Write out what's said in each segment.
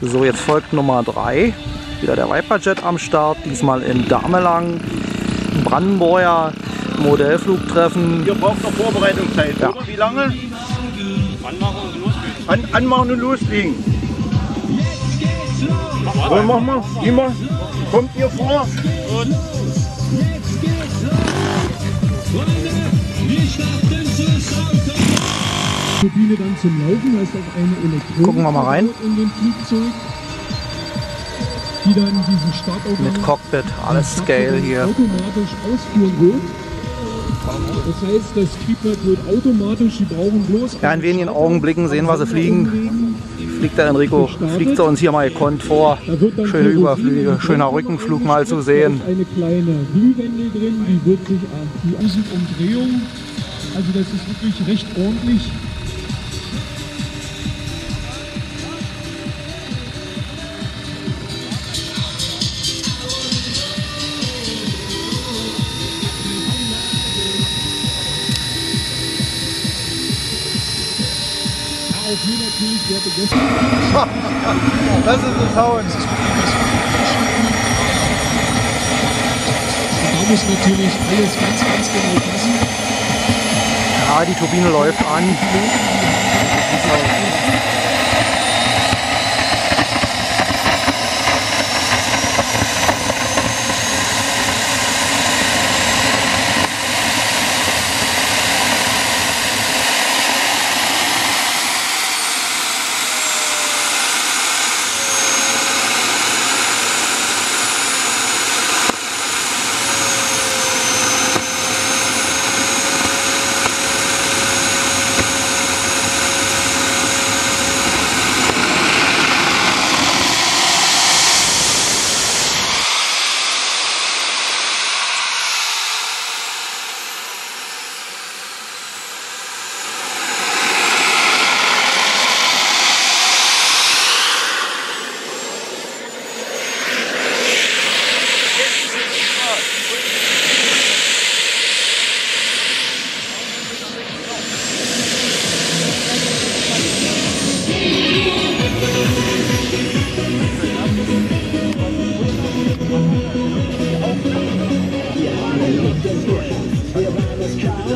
So, jetzt folgt Nummer 3. Wieder der Viperjet am Start, diesmal in Damelang. Brandenburger Modellflugtreffen. Ihr braucht noch Vorbereitungszeit, Ja. oder? Wie lange? An, anmachen und loslegen. So, mach mal. Geh mal. Kommt ihr vor? Turbine dann zum Laufen, heißt auch eine Elektronik Gucken wir mal rein. in dem Flugzeug, die dann diesen Startaufgang Mit Cockpit, alles Scale hier. automatisch ausführen wird. Das heißt, das Triebwerk wird automatisch, sie brauchen bloß Ja, in wenigen Augenblicken sehen wir sie fliegen. Fliegt der Enrico, fliegt sie uns hier mal gekonnt vor. Schöne Überflüge, schöner Rückenflug mal zu sehen. Eine kleine Glühwendel drin, die wird sich an die Außenumdrehung, also das ist wirklich recht ordentlich. Das ist der Sound. Da muss natürlich alles ganz, ganz genau passen. Ja, die Turbine läuft an. Der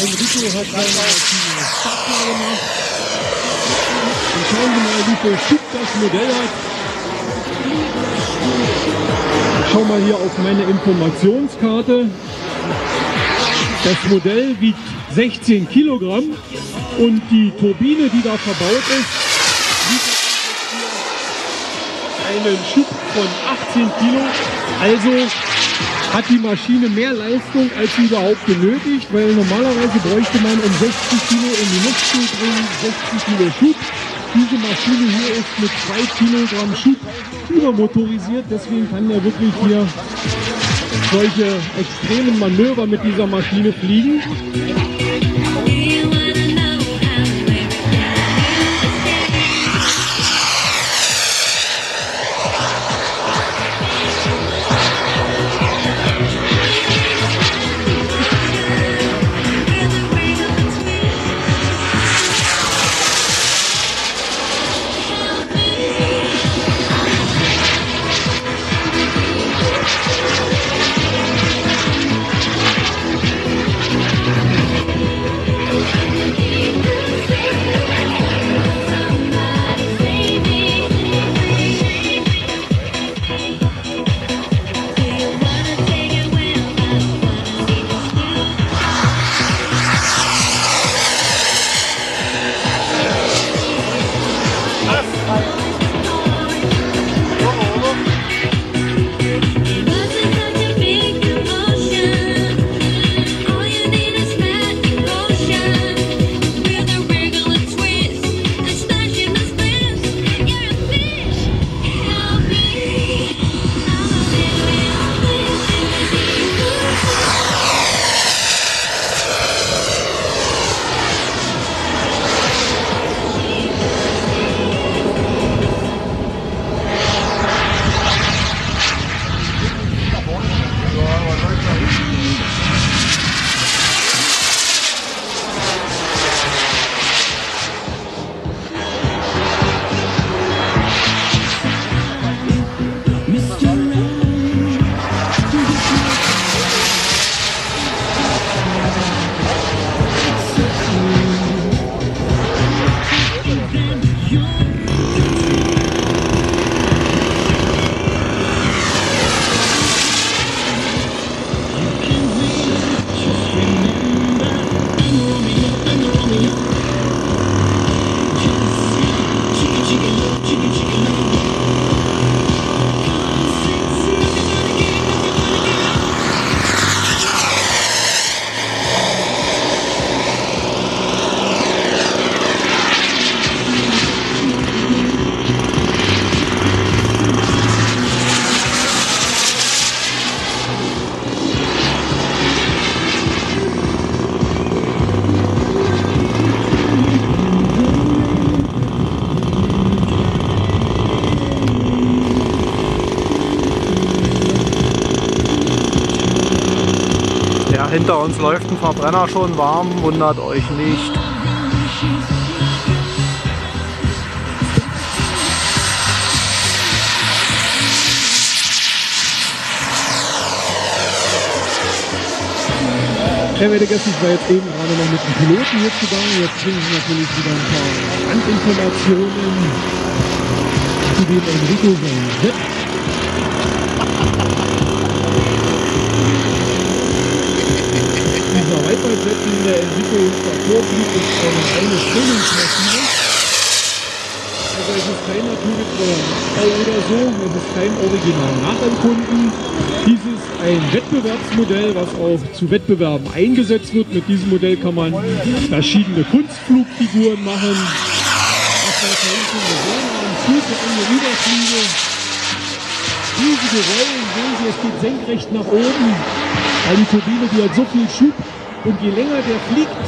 Enrico hat Maschine startklar gemacht. Und schauen mal, wie viel Stück das Modell hat. Ich schau mal hier auf meine Informationskarte. Das Modell wiegt 16 Kilogramm und die Turbine, die da verbaut ist, liefert uns jetzt hier einen Schub von 18 Kilo. Also hat die Maschine mehr Leistung als sie überhaupt benötigt, weil normalerweise bräuchte man um 60 Kilo in die Luft zu bringen, 60 Kilo Schub. Diese Maschine hier ist mit 2 Kilogramm Schub übermotorisiert, deswegen kann er wirklich hier solche extremen Manöver mit dieser Maschine fliegen. Hinter uns läuft ein Verbrenner schon warm, wundert euch nicht. Ja, werde gestern war jetzt eben gerade noch mit dem Piloten hier zugange. Jetzt kriegen Sie natürlich wieder ein paar Randinformationen zu dem Enrico sein Jet. Dieser Enrico uns davor fliegt, ist eine reine Trainingsmaschine. Also es ist kein naturgetreuer Nachbau oder so, es ist kein Original nachempfunden. Dies ist ein Wettbewerbsmodell, was auch zu Wettbewerben eingesetzt wird. Mit diesem Modell kann man verschiedene Kunstflugfiguren machen. Was wir hinten gesehen haben, enge Überflüge. Riesige Rollen, sehen Sie, es geht senkrecht nach oben. Die Turbine, die hat so viel Schub und je länger der fliegt,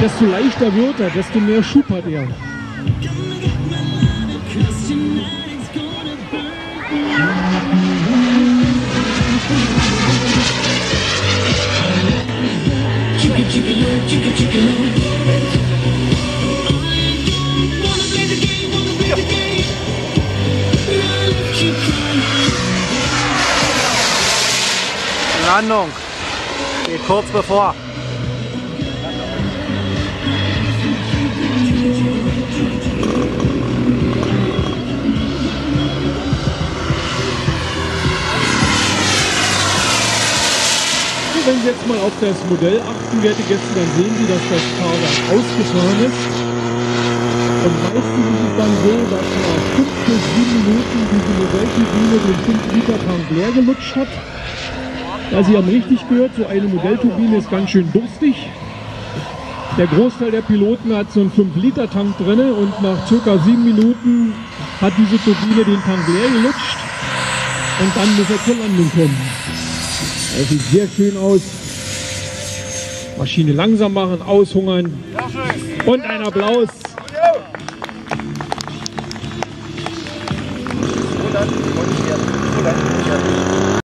desto leichter wird er, desto mehr Schub hat er. Landung. Geht kurz bevor. Sie jetzt mal auf das Modell achten, werte Gäste, dann sehen Sie, dass das Fahrwerk ausgefahren ist. Und meistens ist es dann so, dass nach 5 bis 7 Minuten diese Modellturbine den 5 Liter Tank leer gelutscht hat. Ja, Sie haben richtig gehört, so eine Modellturbine ist ganz schön durstig. Der Großteil der Piloten hat so einen 5-Liter-Tank drin und nach circa 7 Minuten hat diese Turbine den Tank leer gelutscht und dann muss er zur Landung kommen. Das sieht sehr schön aus. Maschine langsam machen, aushungern und ein Applaus.